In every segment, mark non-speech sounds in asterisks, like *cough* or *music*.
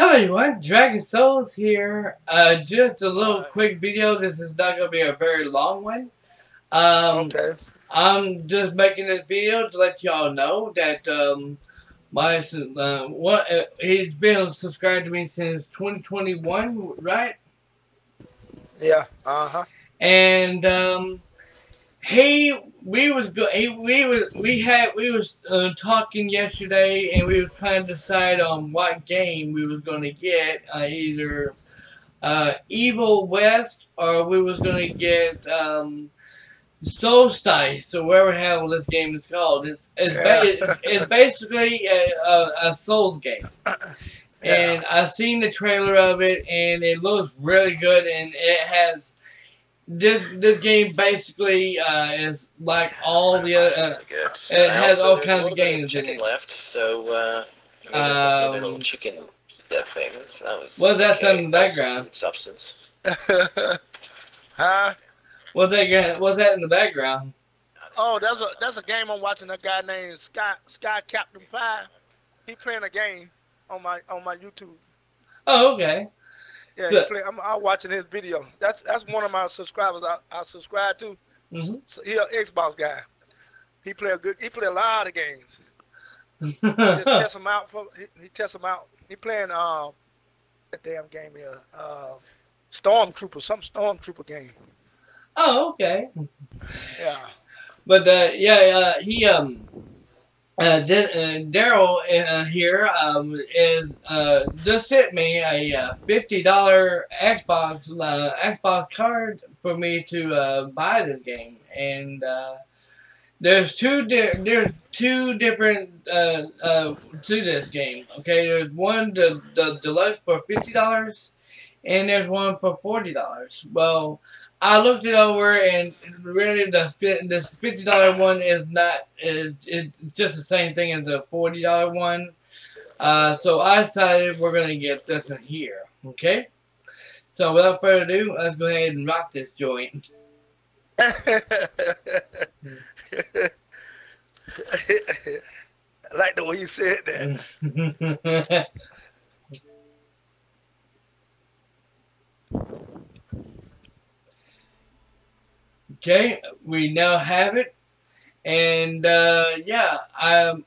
Hello everyone, Dragon Souls here. Uh, just a little quick video. This is not going to be a very long one. Um, Okay. I'm just making this video to let y'all know that um, my uh, what uh, he's been subscribed to me since 2021, right? Yeah. Uh huh. And um, he we was go he, we was we had we was uh, talking yesterday and we was trying to decide on what game we was going to get uh, either uh, Evil West or we was going to get um, Solstice or whatever hell this game is called. It's it's, ba it's, it's basically a, a, a Souls game. *laughs* And I've seen the trailer of it, and it looks really good, and it has this this game basically uh, is like all the other. Uh, good. it has Also, all kinds of little bit games in chicken it. left, so uh, I mean, there's a Um, little chicken uh, thing. So that was. Well, that's okay. in the background. some Substance. *laughs* huh? what's that? gra- What's that in the background? Oh, that's a that's a game I'm watching. A guy named Sky Sky Captain Five. He playing a game on my on my YouTube. Oh, okay. Yeah, So- he play, I'm, I'm watching his video. That's that's one of my subscribers. I, I subscribe to. hmm So he an Xbox guy. He play a good. He play a lot of games. Just *laughs* test him out. For, he, he test him out. He playing um, that damn game here. Uh, Stormtrooper, some Stormtrooper game. oh, okay. Yeah. But uh, yeah, uh, he um, uh, uh, Daryl uh, here um is uh just sent me a uh, fifty dollar Xbox uh, Xbox card for me to buy this game, and there's two there's two different to this game. Okay, there's one the the deluxe for fifty dollars, and there's one for forty dollars. Well. I looked it over, and really, the this fifty dollar one is not. Is it's just the same thing as the forty dollar one. Uh, so I decided we're gonna get this one here. Okay. So without further ado, let's go ahead and rock this joint. *laughs* I like the way you said that. *laughs* okay, we now have it, and uh, yeah, I'm.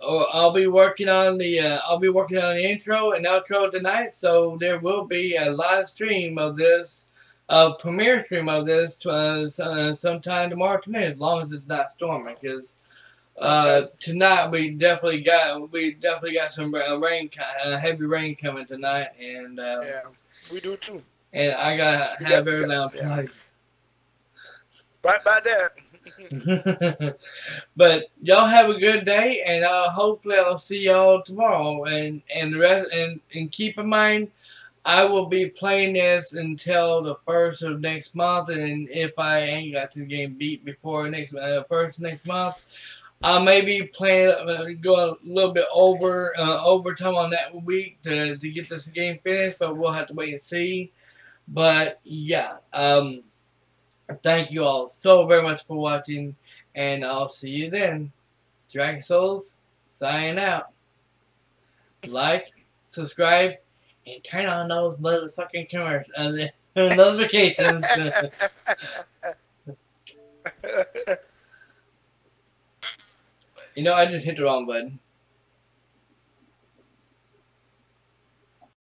oh, I'll be working on the uh, I'll be working on the intro and outro tonight, so there will be a live stream of this, a premiere stream of this to, s- uh, sometime tomorrow afternoon, as long as it's not storming, because uh, tonight we definitely got we definitely got some rain, uh, heavy rain coming tonight, and uh, Yeah, we do too. and I gotta We have got- everything yeah. Right about that. *laughs* but y'all have a good day, and uh, hopefully I'll see y'all tomorrow. And and the rest, and and keep in mind, I will be playing this until the first of next month. And if I ain't got the game beat before next uh, first next month, I may be playing uh, go a little bit over uh, overtime on that week to to get this game finished. But we'll have to wait and see. But yeah, um. Thank you all so very much for watching, and I'll see you then. Dragon Souls, signing out. Like, subscribe, and turn on those motherfucking commercials, uh, *laughs* notifications. *laughs* you know, I just hit the wrong button.